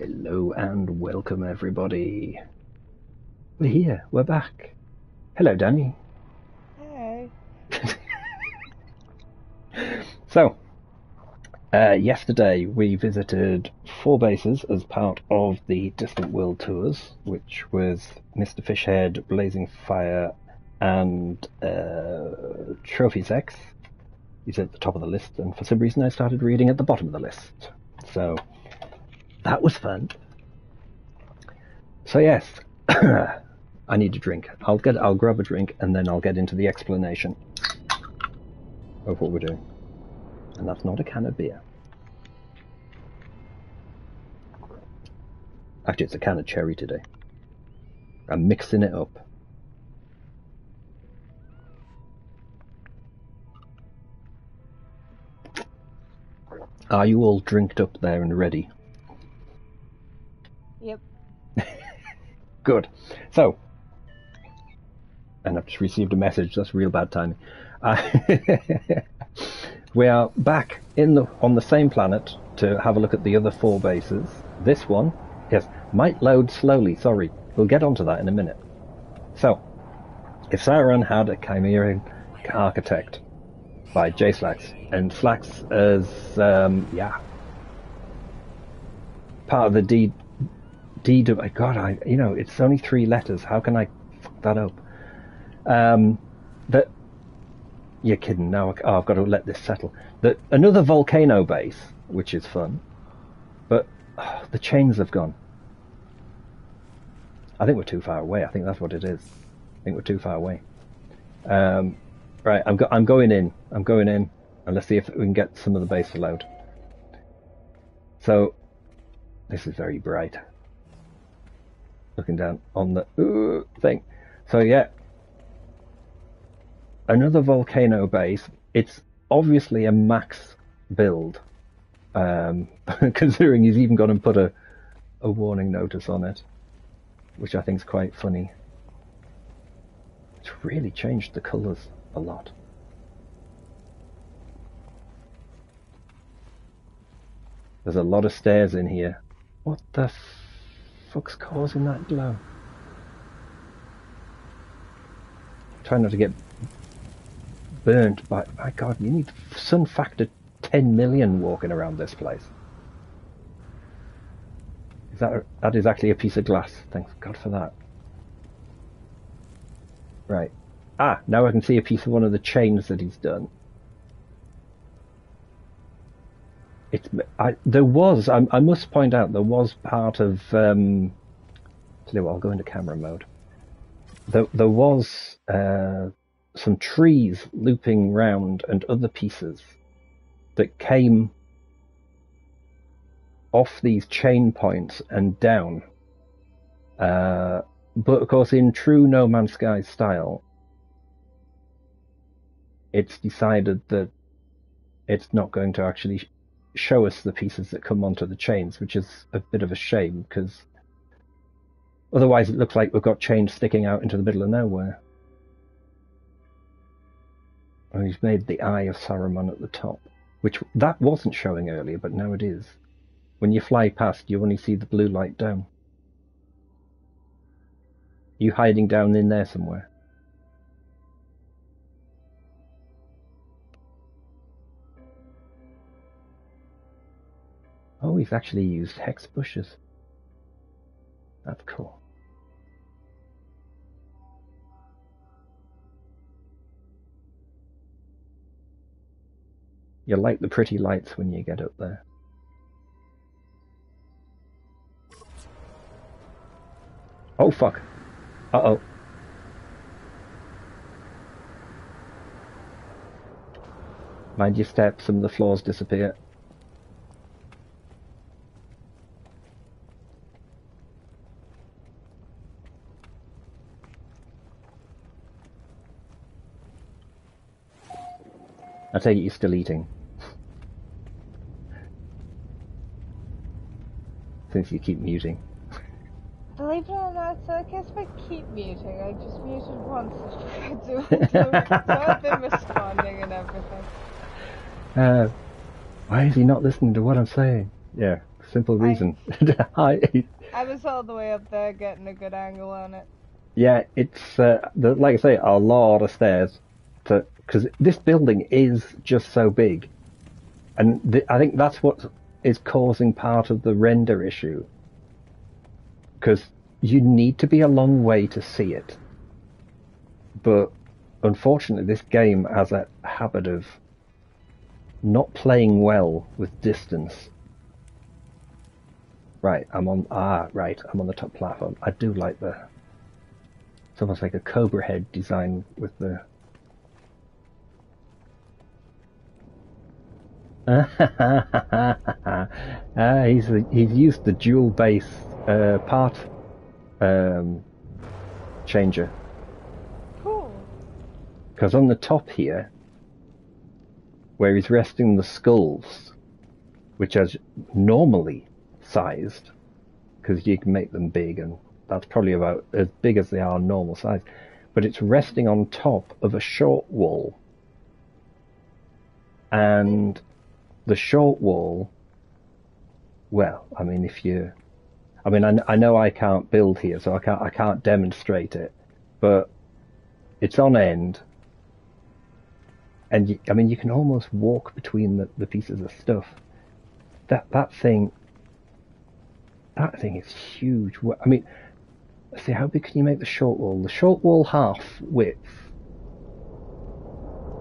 Hello and welcome, everybody. We're here. We're back. Hello, Dani. Hey. So, uh, yesterday we visited four bases as part of the Distant World tours, which was Mr. Fishhead, Blazing Fire, and uh, Trophy Sex. He's at the top of the list, and for some reason I started reading at the bottom of the list. So, that was fun. So yes, I need a drink. I'll get. I'll grab a drink, and then I'll get into the explanation of what we're doing. And that's not a can of beer. Actually, it's a can of cherry today. I'm mixing it up. Are you all drinked up there and ready? Good. So, and I've just received a message. That's real bad timing. Uh, we are back in the on the same planet to have a look at the other four bases. This one, yes, might load slowly. Sorry, we'll get onto that in a minute. So, if Sauron had a Chimerian architect by J Slaxx, and Slaxx as um, yeah part of the D D. My God, I you know it's only three letters. How can I fuck that up? Um, that you're kidding. Now oh, I've got to let this settle. That another volcano base, which is fun, but oh, the chains have gone. I think we're too far away. I think that's what it is. I think we're too far away. Um, right, I'm go- I'm going in. I'm going in, and let's see if we can get some of the base load. So, this is very bright. Looking down on the ooh, thing. So yeah, another volcano base. It's obviously a max build, um, considering he's even gone and put a a warning notice on it, which I think is quite funny. It's really changed the colours a lot. There's a lot of stairs in here. What the fuck's causing that glow? Try not to get burnt by. My God, you need sun factor 10 million walking around this place. Is that that is actually a piece of glass? Thank God for that. Right. Ah, now I can see a piece of one of the chains that he's done. It's I, there was I, I must point out there was part of um, you what I'll go into camera mode. There there was uh, some trees looping round and other pieces that came off these chain points and down. Uh, but of course, in true No Man's Sky style, it's decided that it's not going to actually show us the pieces that come onto the chains, which is a bit of a shame because otherwise it looks like we've got chains sticking out into the middle of nowhere. And he's made the Eye of Saruman at the top, which that wasn't showing earlier, but now it is. When you fly past, you only see the blue light down. You hiding down in there somewhere? Oh, he's actually used hex bushes. That's cool. You like the pretty lights when you get up there. Oh fuck. Uh oh. Mind your steps of the floors disappear. I take it you're still eating. Since you keep muting. Believe it or not, so I guess if I keep muting, I just muted once. so, so I've been responding and everything. Uh, why is he not listening to what I'm saying? Yeah, simple reason. I, I was all the way up there getting a good angle on it. yeah, it's uh, the, like I say, a lot of stairs. Because this building is just so big, and I think that's what is causing part of the render issue. Because you need to be a long way to see it, but unfortunately, this game has a habit of not playing well with distance. Right, I'm on. Ah, right, I'm on the top platform. I do like the. It's almost like a cobra head design with the. ah, he's he's used the dual base uh, part um, changer Cool. because on the top here, where he's resting the skulls, which are normally sized, because you can make them big, and that's probably about as big as they are normal size, but it's resting on top of a short wall, and the short wall. Well, I mean, if you, I mean, I, I know I can't build here, so I can't I can't demonstrate it, but it's on end and you, I mean you can almost walk between the, the pieces of stuff. That that thing, that thing is huge. I mean, see how big can you make the short wall? The short wall half width.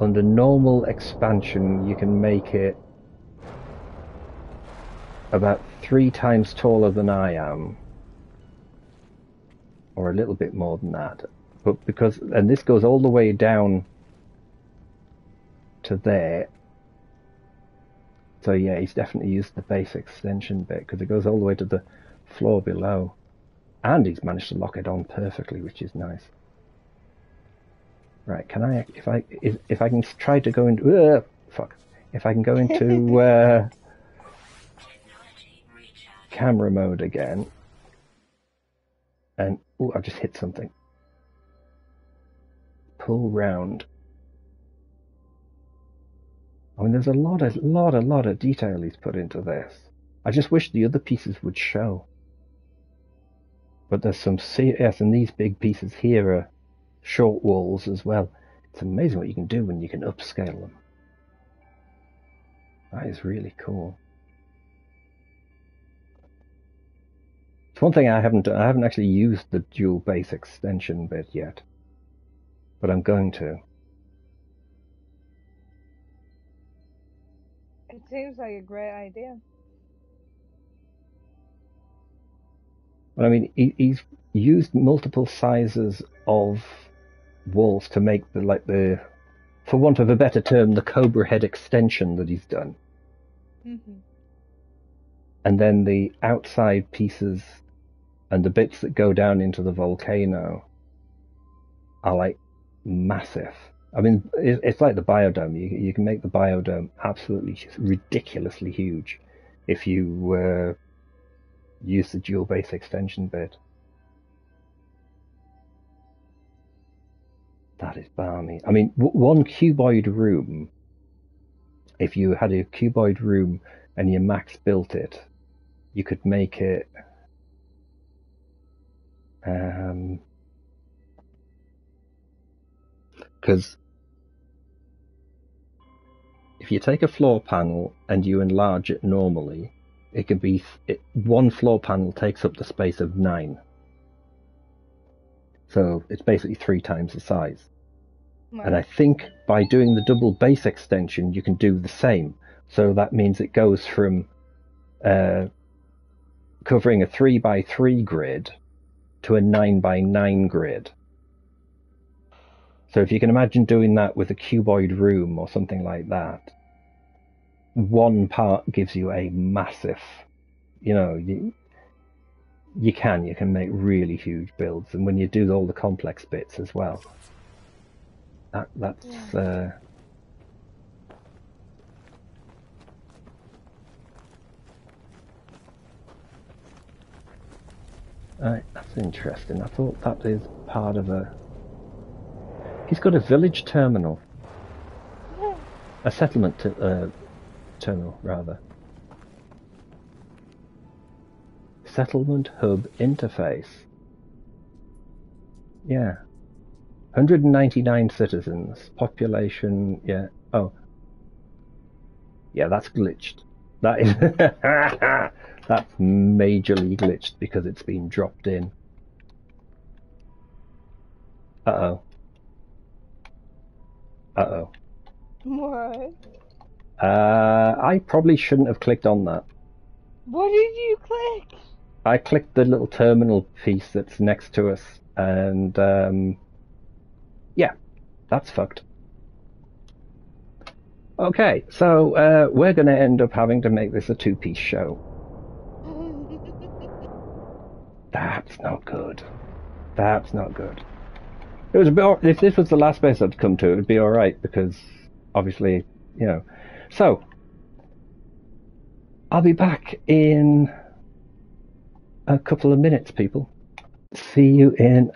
Under normal expansion, you can make it about three times taller than I am, or a little bit more than that. But because, and this goes all the way down to there. So yeah, he's definitely used the base extension bit because it goes all the way to the floor below, and he's managed to lock it on perfectly, which is nice. Right, can I if I if, if I can try to go into uh, fuck if I can go into uh, camera mode again, and oh I just hit something. Pull round. I mean, there's a lot, of lot, a lot of detail he's put into this. I just wish the other pieces would show. But there's some yes, and these big pieces here are short walls as well. It's amazing what you can do when you can upscale them. That is really cool. It's one thing I haven't I haven't actually used the dual base extension bit yet, but I'm going to. It seems like a great idea. But I mean, he, he's used multiple sizes of walls to make the like the, for want of a better term, the cobra head extension that he's done, hmm and then the outside pieces and the bits that go down into the volcano are like massive. I mean, it's like the biodome. You you can make the biodome absolutely ridiculously huge if you uh, use the dual base extension bit. That is balmy. I mean, w- one cuboid room, if you had a cuboid room and your max built it, you could make it. Um, because if you take a floor panel and you enlarge it normally, it can be it, one floor panel takes up the space of nine. So it's basically three times the size. And I think by doing the double base extension, you can do the same. So that means it goes from uh, covering a three by three grid to a nine by nine grid. So if you can imagine doing that with a cuboid room or something like that, one part gives you a massive, you know, you, you can, you can make really huge builds. And when you do all the complex bits as well, that, that's, uh, Right, that's interesting. I thought that is part of a. He's got a village terminal, a settlement t- uh, terminal rather. settlement hub interface. Yeah. 199 citizens. Population, yeah. Oh. Yeah, that's glitched. That is. that's majorly glitched because it's been dropped in. Uh oh. Uh oh. What? Uh, I probably shouldn't have clicked on that. What did you click? I clicked the little terminal piece that's next to us, and um, yeah, that's fucked. Okay, so uh, we're going to end up having to make this a two-piece show. That's not good. That's not good. It was a bit. If this was the last base I'd come to, it'd be all right because obviously, you know. So I'll be back in a couple of minutes, people. See you in